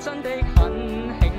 真的很喜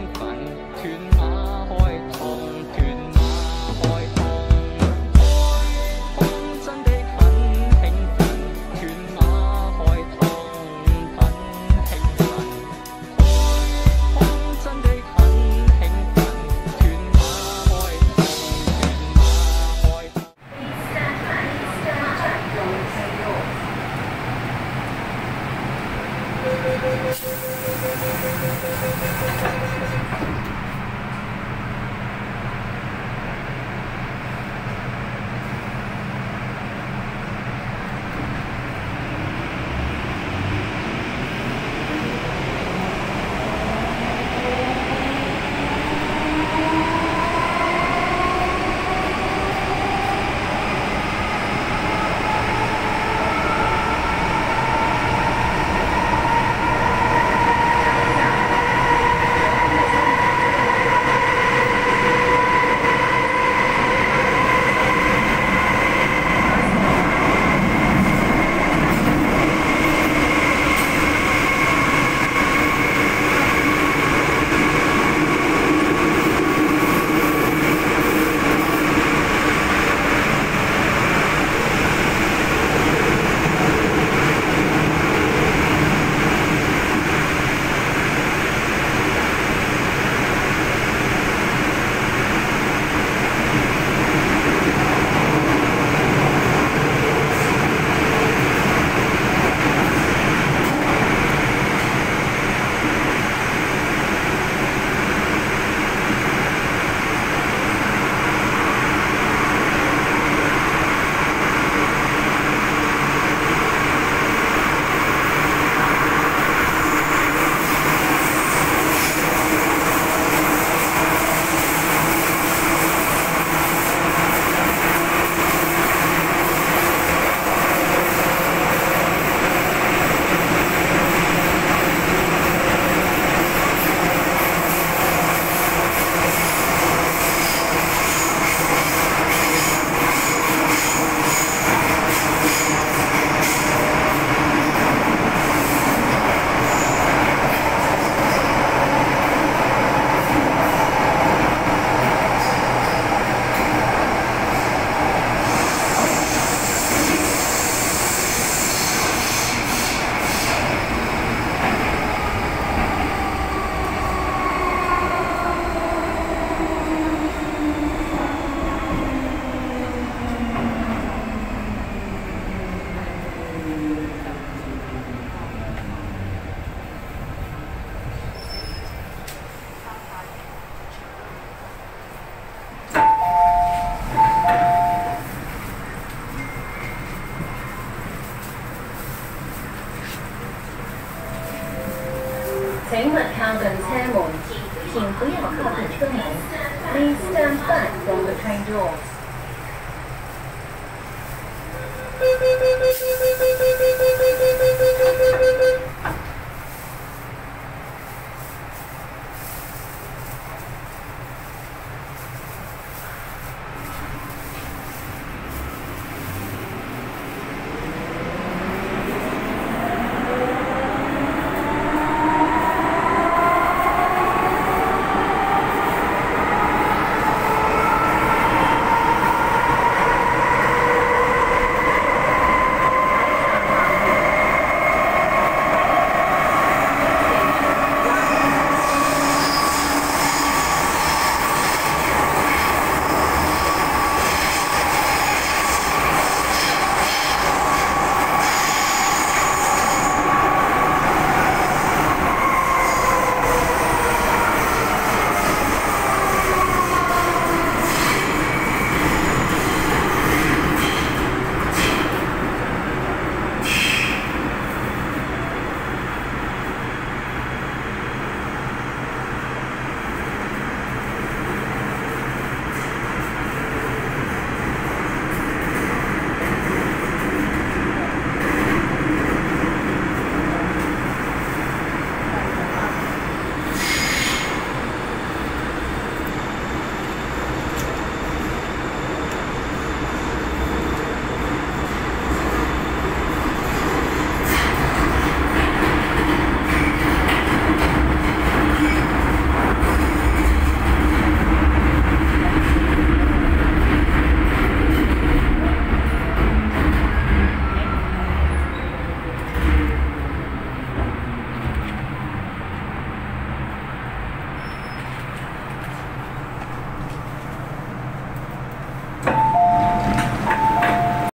请勿靠近车门，请不要靠近车门。Please stand back from the train. 听 train train 咗 doors.